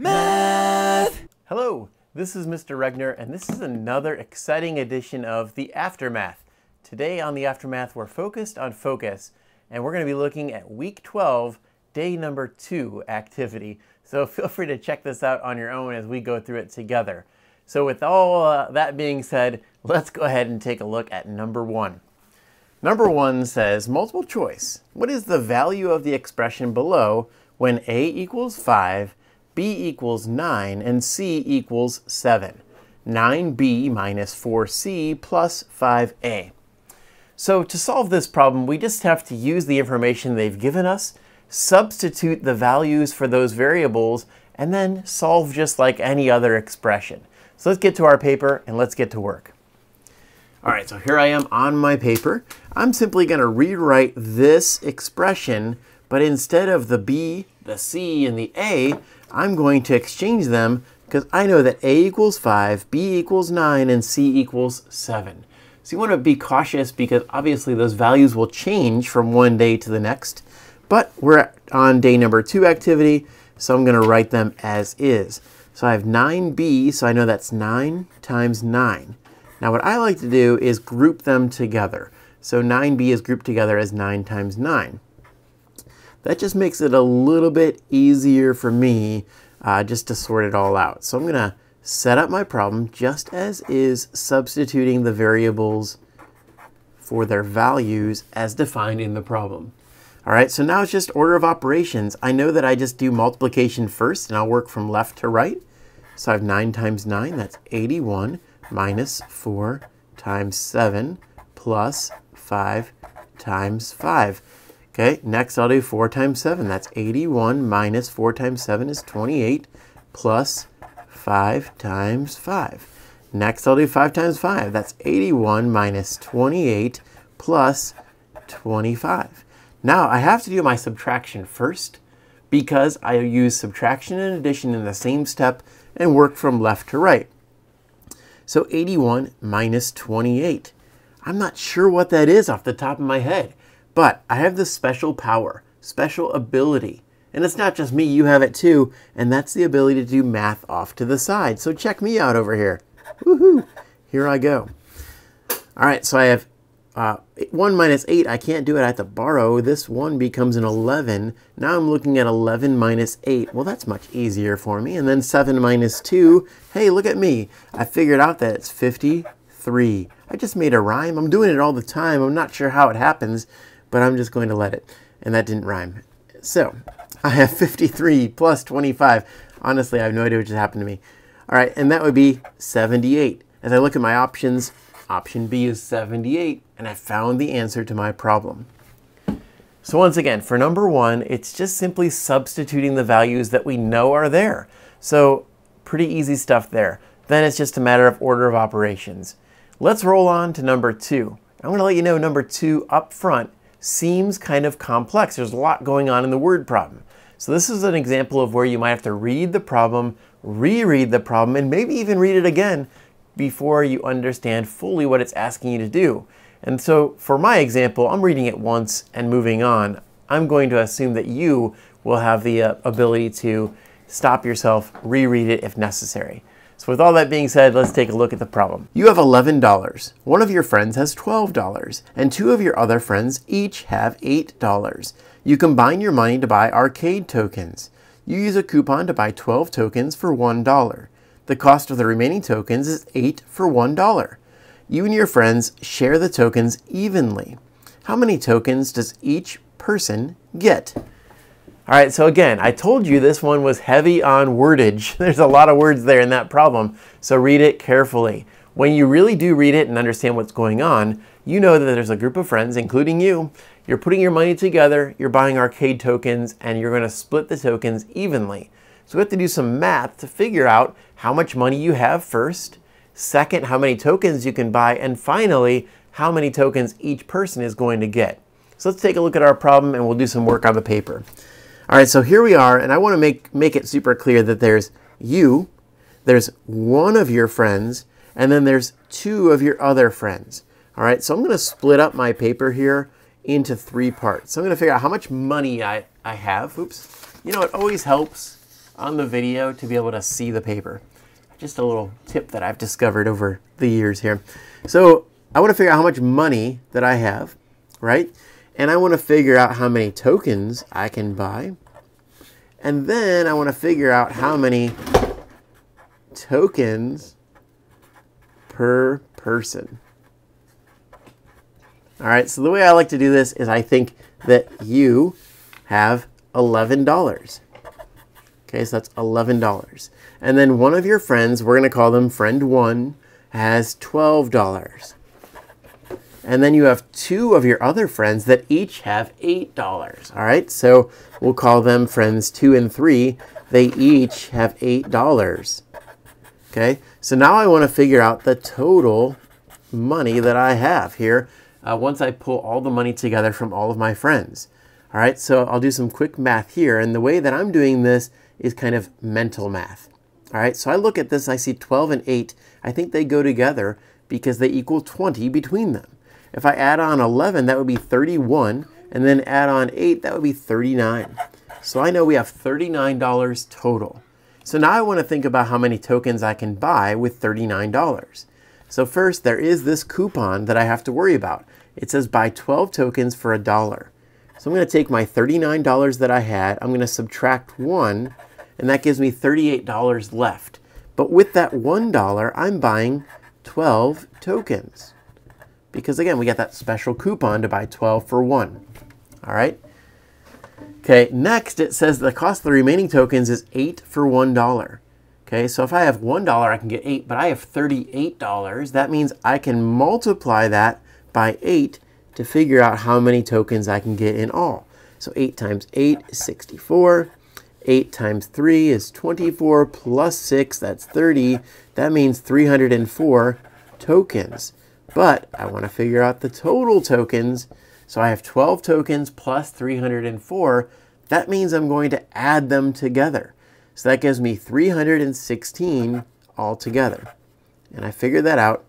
Math! Hello, this is Mr. Regner, and this is another exciting edition of the After Math. Today on the After Math, we're focused on focus, and we're going to be looking at week 12, day number two activity. So feel free to check this out on your own as we go through it together. So with all uh, that being said, let's go ahead and take a look at number one. Number one says multiple choice. What is the value of the expression below when a equals 5, b equals 9, and c equals 7? 9b minus 4c plus 5a. So to solve this problem, we just have to use the information they've given us, substitute the values for those variables, and then solve just like any other expression. So let's get to our paper and let's get to work. All right, so here I am on my paper. I'm simply going to rewrite this expression, but instead of the b, the c, and the a, I'm going to exchange them because I know that a equals 5, b equals 9, and c equals 7. So you want to be cautious because obviously those values will change from one day to the next. But we're on day number two activity, so I'm going to write them as is. So I have 9b, so I know that's 9 times 9. Now what I like to do is group them together. So 9b is grouped together as 9 times 9. That just makes it a little bit easier for me uh, just to sort it all out. So I'm going to set up my problem just as is substituting the variables for their values as defined in the problem. All right, so now it's just order of operations. I know that I just do multiplication first, and I'll work from left to right. So I have 9 times 9, that's 81 minus 4 times 7 plus 5 times 5. Okay, next I'll do 4 times 7. That's 81 minus 4 times 7 is 28 plus 5 times 5. Next I'll do 5 times 5. That's 81 minus 28 plus 25. Now I have to do my subtraction first because I use subtraction and addition in the same step and work from left to right. So 81 minus 28. I'm not sure what that is off the top of my head, but I have this special power, special ability. And it's not just me, you have it too, and that's the ability to do math off to the side. So check me out over here. Woohoo! Here I go. All right, so I have uh, 1 minus 8, I can't do it. I have to borrow. This 1 becomes an 11. Now I'm looking at 11 minus 8. Well, that's much easier for me. And then 7 minus 2. Hey, look at me. I figured out that it's 53. I just made a rhyme. I'm doing it all the time. I'm not sure how it happens, but I'm just going to let it. And that didn't rhyme. So, I have 53 plus 25. Honestly, I have no idea what just happened to me. All right, and that would be 78. As I look at my options, Option B is 78, and I found the answer to my problem. So once again, for number one, it's just simply substituting the values that we know are there. So pretty easy stuff there. Then it's just a matter of order of operations. Let's roll on to number two. I'm to let you know number two up front seems kind of complex. There's a lot going on in the word problem. So this is an example of where you might have to read the problem, reread the problem, and maybe even read it again before you understand fully what it's asking you to do. And so for my example, I'm reading it once and moving on. I'm going to assume that you will have the uh, ability to stop yourself, reread it if necessary. So with all that being said, let's take a look at the problem. You have $11. One of your friends has $12, and two of your other friends each have $8. You combine your money to buy arcade tokens. You use a coupon to buy 12 tokens for $1. The cost of the remaining tokens is 8 for $1. You and your friends share the tokens evenly. How many tokens does each person get? All right, so again, I told you this one was heavy on wordage. There's a lot of words there in that problem, so read it carefully. When you really do read it and understand what's going on, you know that there's a group of friends, including you. You're putting your money together, you're buying arcade tokens, and you're going to split the tokens evenly. So we have to do some math to figure out how much money you have first, second, how many tokens you can buy, and finally, how many tokens each person is going to get. So let's take a look at our problem and we'll do some work on the paper. All right, so here we are, and I want to make, make it super clear that there's you, there's one of your friends, and then there's two of your other friends. All right, so I'm going to split up my paper here into three parts. So I'm going to figure out how much money I, I have. Oops. You know, it always helps on the video to be able to see the paper. Just a little tip that I've discovered over the years here. So I want to figure out how much money that I have, right? And I want to figure out how many tokens I can buy. And then I want to figure out how many tokens per person. All right, so the way I like to do this is I think that you have $11. Okay, so that's $11. And then one of your friends, we're going to call them friend one, has $12. And then you have two of your other friends that each have $8. All right, so we'll call them friends two and three. They each have $8. Okay, so now I want to figure out the total money that I have here uh, once I pull all the money together from all of my friends. All right, so I'll do some quick math here. And the way that I'm doing this is kind of mental math. All right, so I look at this, I see 12 and 8. I think they go together because they equal 20 between them. If I add on 11, that would be 31. And then add on 8, that would be 39. So I know we have $39 total. So now I want to think about how many tokens I can buy with $39. So first, there is this coupon that I have to worry about. It says buy 12 tokens for a dollar. So I'm going to take my $39 that I had, I'm going to subtract 1, and that gives me $38 left. But with that $1, I'm buying 12 tokens. Because again, we got that special coupon to buy 12 for 1. All right? Okay, next it says the cost of the remaining tokens is 8 for $1. Okay, so if I have $1, I can get 8, but I have $38. That means I can multiply that by 8 to figure out how many tokens I can get in all. So 8 times 8 is 64. 8 times 3 is 24 plus 6, that's 30. That means 304 tokens. But I want to figure out the total tokens. So I have 12 tokens plus 304. That means I'm going to add them together. So that gives me 316 altogether. And I figured that out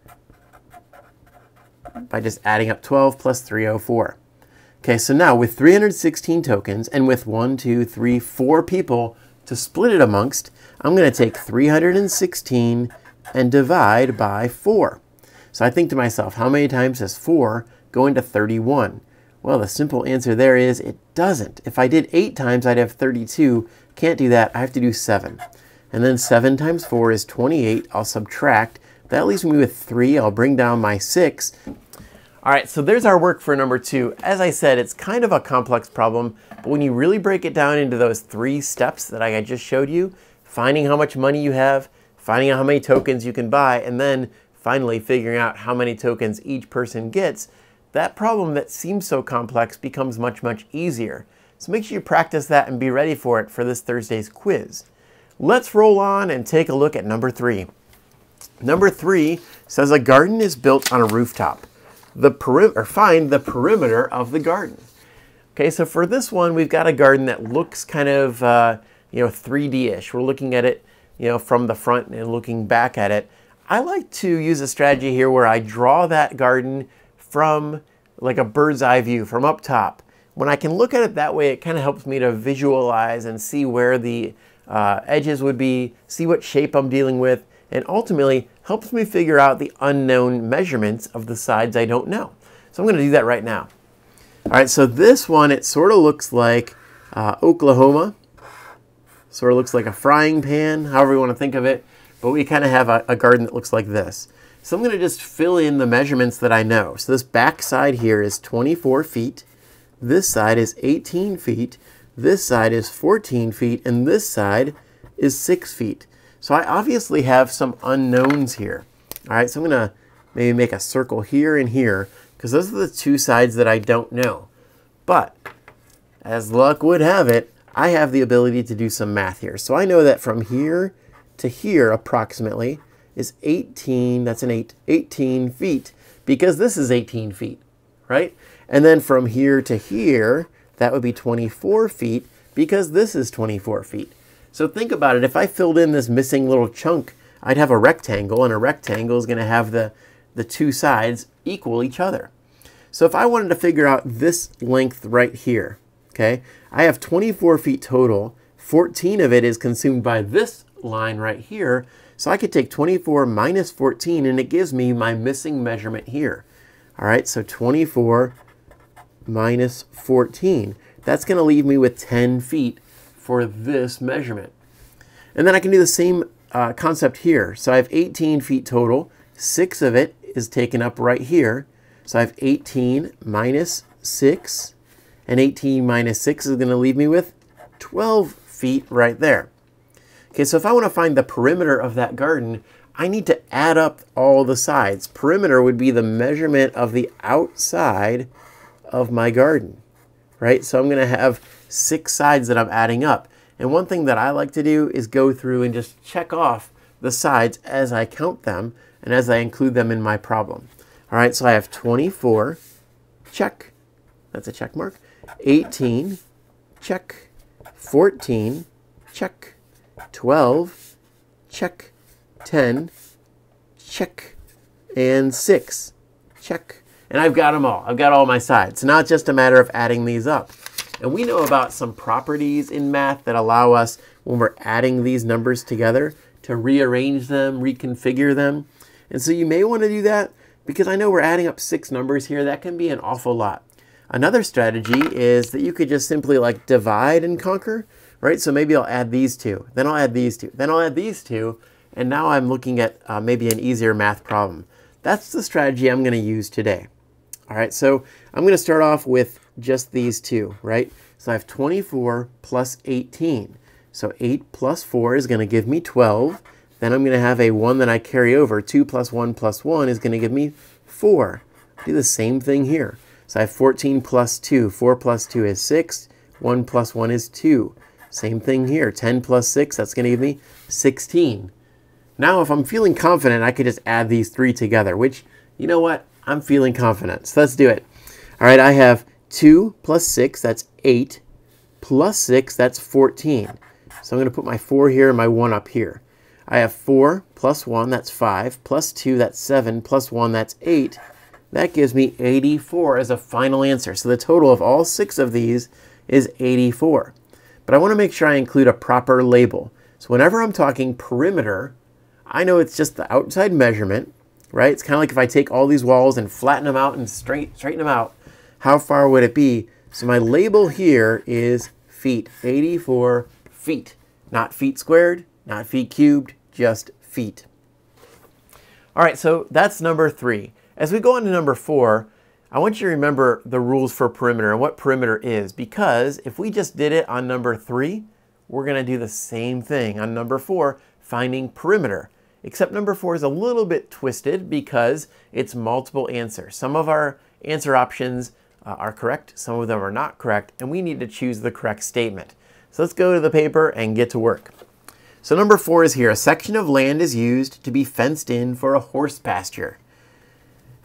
by just adding up 12 plus 304. Okay, so now with 316 tokens and with one, two, three, four people to split it amongst, I'm going to take 316 and divide by 4. So I think to myself, how many times does 4 go into 31? Well, the simple answer there is it doesn't. If I did 8 times, I'd have 32. Can't do that. I have to do 7. And then 7 times 4 is 28. I'll subtract. That leaves me with 3. I'll bring down my 6. All right, so there's our work for number 2. As I said, it's kind of a complex problem, but when you really break it down into those three steps that I just showed you, finding how much money you have, finding out how many tokens you can buy, and then finally figuring out how many tokens each person gets, that problem that seems so complex becomes much, much easier. So make sure you practice that and be ready for it for this Thursday's quiz. Let's roll on and take a look at number three. Number three says a garden is built on a rooftop. The or find the perimeter of the garden. Okay, so for this one, we've got a garden that looks kind of, uh, you know, 3D-ish. We're looking at it, you know, from the front and looking back at it. I like to use a strategy here where I draw that garden from like a bird's eye view from up top. When I can look at it that way, it kind of helps me to visualize and see where the uh, edges would be, see what shape I'm dealing with, and ultimately helps me figure out the unknown measurements of the sides I don't know. So I'm going to do that right now. All right, so this one, it sort of looks like uh, Oklahoma. Sort of looks like a frying pan, however you want to think of it. But we kind of have a, a garden that looks like this. So I'm going to just fill in the measurements that I know. So this back side here is 24 feet. This side is 18 feet. This side is 14 feet. And this side is 6 feet. So I obviously have some unknowns here. All right, so I'm going to maybe make a circle here and here because those are the two sides that I don't know. But as luck would have it, I have the ability to do some math here. So I know that from here to here approximately, is 18, that's an 8, 18 feet, because this is 18 feet, right? And then from here to here, that would be 24 feet, because this is 24 feet. So think about it, if I filled in this missing little chunk, I'd have a rectangle, and a rectangle is going to have the, the two sides equal each other. So if I wanted to figure out this length right here, okay, I have 24 feet total, 14 of it is consumed by this line right here. So I could take 24 minus 14 and it gives me my missing measurement here. All right, so 24 minus 14. That's going to leave me with 10 feet for this measurement. And then I can do the same uh, concept here. So I have 18 feet total. Six of it is taken up right here. So I have 18 minus 6. And 18 minus 6 is going to leave me with 12 feet right there. Okay, so if I want to find the perimeter of that garden, I need to add up all the sides. Perimeter would be the measurement of the outside of my garden, right? So I'm going to have six sides that I'm adding up. And one thing that I like to do is go through and just check off the sides as I count them and as I include them in my problem. All right, so I have 24, check. That's a check mark. 18, check. 14, check. 12, check. 10, check. And 6, check. And I've got them all. I've got all my sides. It's not just a matter of adding these up. And we know about some properties in math that allow us, when we're adding these numbers together, to rearrange them, reconfigure them. And so you may want to do that because I know we're adding up six numbers here. That can be an awful lot. Another strategy is that you could just simply like divide and conquer, right? So maybe I'll add these two, then I'll add these two, then I'll add these two, and now I'm looking at uh, maybe an easier math problem. That's the strategy I'm going to use today. All right, so I'm going to start off with just these two, right? So I have 24 plus 18. So 8 plus 4 is going to give me 12. Then I'm going to have a 1 that I carry over. 2 plus 1 plus 1 is going to give me 4. Do the same thing here. So I have 14 plus 2. 4 plus 2 is 6. 1 plus 1 is 2. Same thing here. 10 plus 6, that's going to give me 16. Now, if I'm feeling confident, I could just add these three together, which, you know what? I'm feeling confident. So let's do it. All right, I have 2 plus 6, that's 8, plus 6, that's 14. So I'm going to put my 4 here and my 1 up here. I have 4 plus 1, that's 5, plus 2, that's 7, plus 1, that's 8. That gives me 84 as a final answer. So the total of all six of these is 84. But I want to make sure I include a proper label. So whenever I'm talking perimeter, I know it's just the outside measurement, right? It's kind of like if I take all these walls and flatten them out and straight, straighten them out, how far would it be? So my label here is feet, 84 feet. Not feet squared, not feet cubed, just feet. All right, so that's number three. As we go on to number four, I want you to remember the rules for perimeter and what perimeter is, because if we just did it on number three, we're gonna do the same thing on number four, finding perimeter. Except number four is a little bit twisted because it's multiple answers. Some of our answer options uh, are correct, some of them are not correct, and we need to choose the correct statement. So let's go to the paper and get to work. So number four is here. A section of land is used to be fenced in for a horse pasture.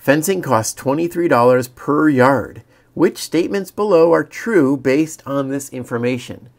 Fencing costs $23 per yard. Which statements below are true based on this information?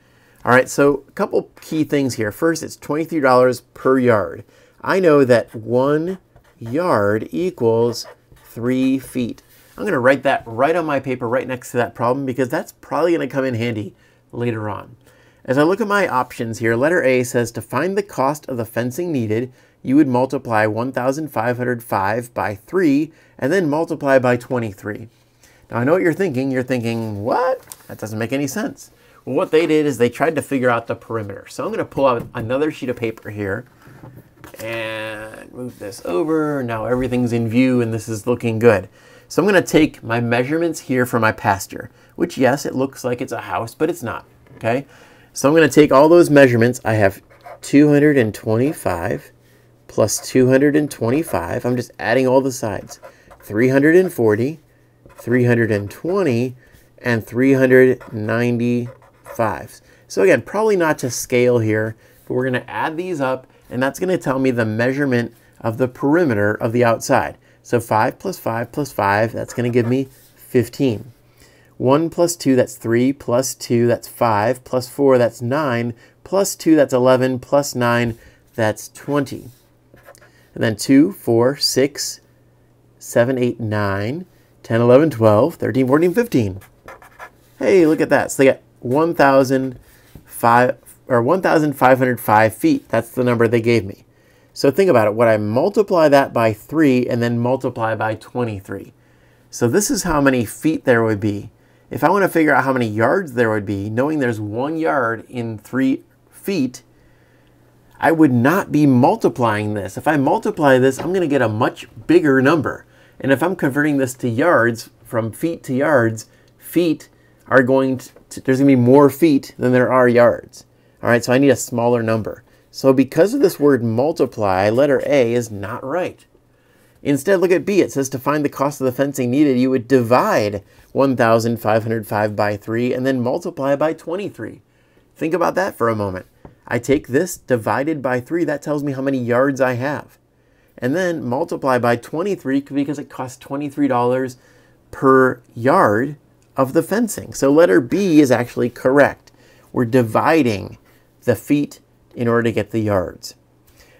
All right, so a couple key things here. First, it's $23 per yard. I know that one yard equals three feet. I'm going to write that right on my paper right next to that problem because that's probably going to come in handy later on. As I look at my options here, letter A says to find the cost of the fencing needed, you would multiply 1,505 by 3 and then multiply by 23. Now I know what you're thinking. You're thinking, what? That doesn't make any sense. Well, what they did is they tried to figure out the perimeter. So I'm going to pull out another sheet of paper here and move this over. Now everything's in view and this is looking good. So I'm going to take my measurements here for my pasture, which yes, it looks like it's a house, but it's not, okay? So I'm going to take all those measurements. I have 225 plus 225. I'm just adding all the sides. 340, 320, and 395. So again, probably not to scale here, but we're going to add these up, and that's going to tell me the measurement of the perimeter of the outside. So 5 plus 5 plus 5, that's going to give me 15. 1 plus 2, that's 3, plus 2, that's 5, plus 4, that's 9, plus 2, that's 11, plus 9, that's 20. And then 2, 4, 6, 7, 8, 9, 10, 11, 12, 13, 14, 15. Hey, look at that. So they got 1,005 or 1,505 feet. That's the number they gave me. So think about it. Would I multiply that by 3 and then multiply by 23? So this is how many feet there would be. If I want to figure out how many yards there would be, knowing there's one yard in 3 feet, I would not be multiplying this. If I multiply this, I'm going to get a much bigger number. And if I'm converting this to yards, from feet to yards, feet are going to, there's going to be more feet than there are yards. All right, so I need a smaller number. So because of this word multiply, letter A is not right. Instead, look at B. It says to find the cost of the fencing needed, you would divide 1,505 by 3 and then multiply by 23. Think about that for a moment. I take this divided by 3. That tells me how many yards I have. And then multiply by 23 because it costs $23 per yard of the fencing. So letter B is actually correct. We're dividing the feet in order to get the yards.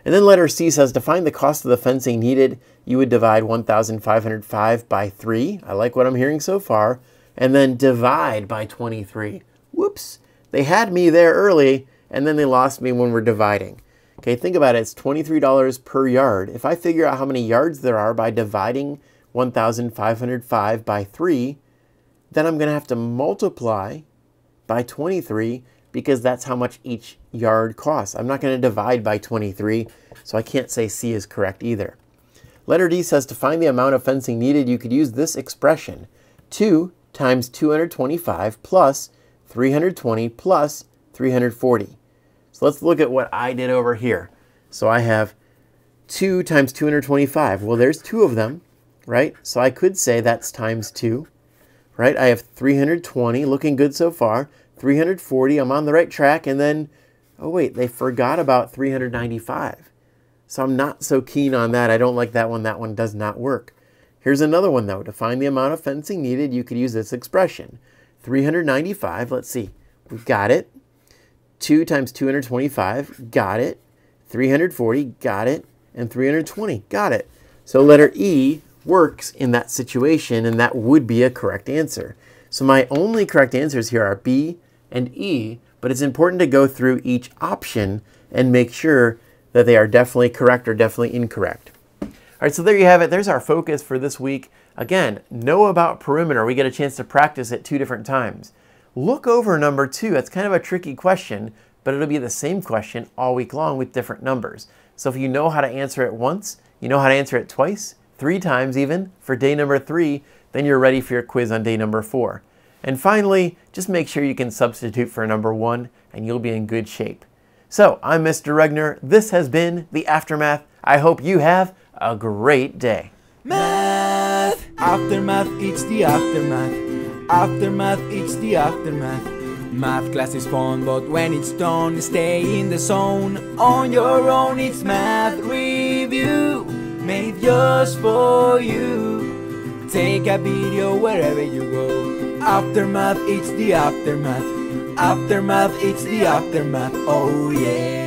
And then letter C says to find the cost of the fencing needed, you would divide 1,505 by 3. I like what I'm hearing so far. And then divide by 23. Whoops. They had me there early, and then they lost me when we're dividing. Okay, think about it. It's $23 per yard. If I figure out how many yards there are by dividing 1,505 by 3, then I'm going to have to multiply by 23 because that's how much each yard costs. I'm not going to divide by 23, so I can't say C is correct either. Letter D says to find the amount of fencing needed, you could use this expression. 2 times 225 plus 320 plus 340. So let's look at what I did over here. So I have 2 times 225. Well, there's two of them, right? So I could say that's times 2, right? I have 320, looking good so far. 340, I'm on the right track. And then, oh wait, they forgot about 395. So I'm not so keen on that. I don't like that one. That one does not work. Here's another one though. To find the amount of fencing needed, you could use this expression. 395, let's see. We've got it. 2 times 225, got it. 340, got it. And 320, got it. So letter E works in that situation, and that would be a correct answer. So my only correct answers here are B and E, but it's important to go through each option and make sure that they are definitely correct or definitely incorrect. All right, so there you have it. There's our focus for this week. Again, know about perimeter. We get a chance to practice it two different times. Look over number two. That's kind of a tricky question, but it'll be the same question all week long with different numbers. So if you know how to answer it once, you know how to answer it twice, three times even, for day number three, then you're ready for your quiz on day number four. And finally, just make sure you can substitute for number one and you'll be in good shape. So I'm Mr. Regner. This has been The After Math. I hope you have a great day. Math, aftermath, it's the aftermath. Aftermath, it's the aftermath. Math class is fun, but when it's done, stay in the zone. On your own, it's math review, made just for you. Take a video wherever you go. Aftermath, it's the aftermath. Aftermath, it's the aftermath. Oh yeah.